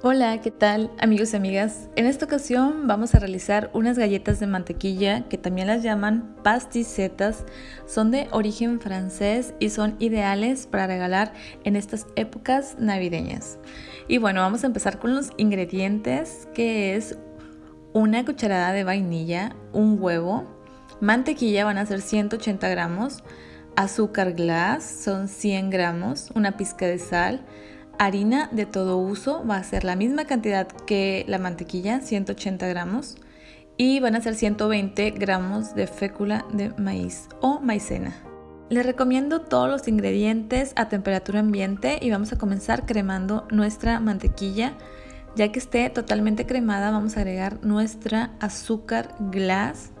Hola, ¿qué tal amigos y amigas? En esta ocasión vamos a realizar unas galletas de mantequilla que también las llaman pasticetas. Son de origen francés y son ideales para regalar en estas épocas navideñas. Y bueno, vamos a empezar con los ingredientes que es una cucharada de vainilla, un huevo, mantequilla van a ser 180 gramos, azúcar glass son 100 gramos, una pizca de sal, harina de todo uso va a ser la misma cantidad que la mantequilla, 180 gramos, y van a ser 120 gramos de fécula de maíz o maicena. Les recomiendo todos los ingredientes a temperatura ambiente y vamos a comenzar cremando nuestra mantequilla. Ya que esté totalmente cremada vamos a agregar nuestra azúcar glass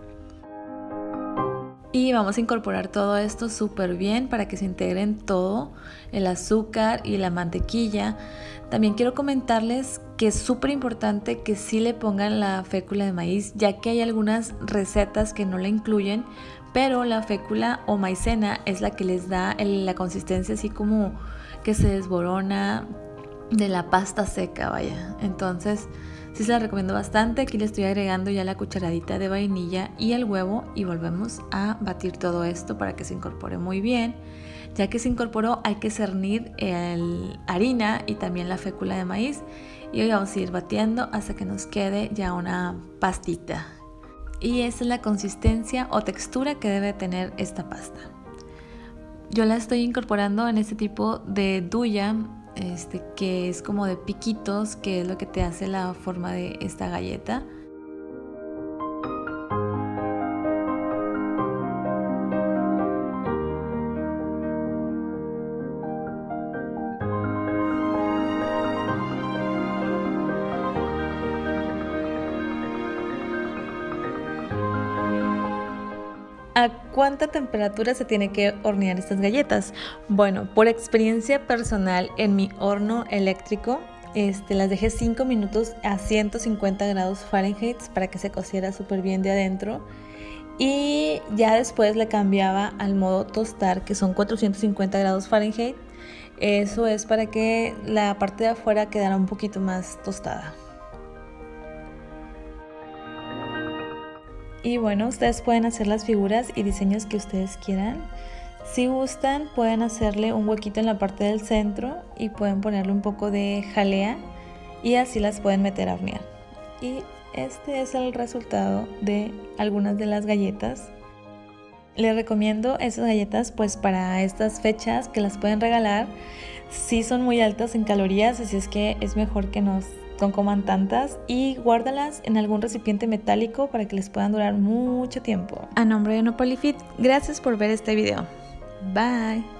y vamos a incorporar todo esto súper bien para que se integren todo, el azúcar y la mantequilla. También quiero comentarles que es súper importante que sí le pongan la fécula de maíz, ya que hay algunas recetas que no la incluyen, pero la fécula o maicena es la que les da la consistencia así como que se desborona de la pasta seca, vaya. Entonces, Sí se la recomiendo bastante. Aquí le estoy agregando ya la cucharadita de vainilla y el huevo y volvemos a batir todo esto para que se incorpore muy bien. Ya que se incorporó hay que cernir el harina y también la fécula de maíz y hoy vamos a ir batiendo hasta que nos quede ya una pastita. Y esa es la consistencia o textura que debe tener esta pasta. Yo la estoy incorporando en este tipo de duya este, que es como de piquitos, que es lo que te hace la forma de esta galleta. ¿A cuánta temperatura se tiene que hornear estas galletas? Bueno, por experiencia personal en mi horno eléctrico, este, las dejé 5 minutos a 150 grados Fahrenheit para que se cociera súper bien de adentro. Y ya después le cambiaba al modo tostar, que son 450 grados Fahrenheit. Eso es para que la parte de afuera quedara un poquito más tostada. Y bueno, ustedes pueden hacer las figuras y diseños que ustedes quieran. Si gustan, pueden hacerle un huequito en la parte del centro y pueden ponerle un poco de jalea y así las pueden meter a hornear. Y este es el resultado de algunas de las galletas. Les recomiendo esas galletas pues para estas fechas que las pueden regalar. Sí son muy altas en calorías, así es que es mejor que nos no coman tantas y guárdalas en algún recipiente metálico para que les puedan durar mucho tiempo. A nombre de Nopalifit, gracias por ver este video. Bye.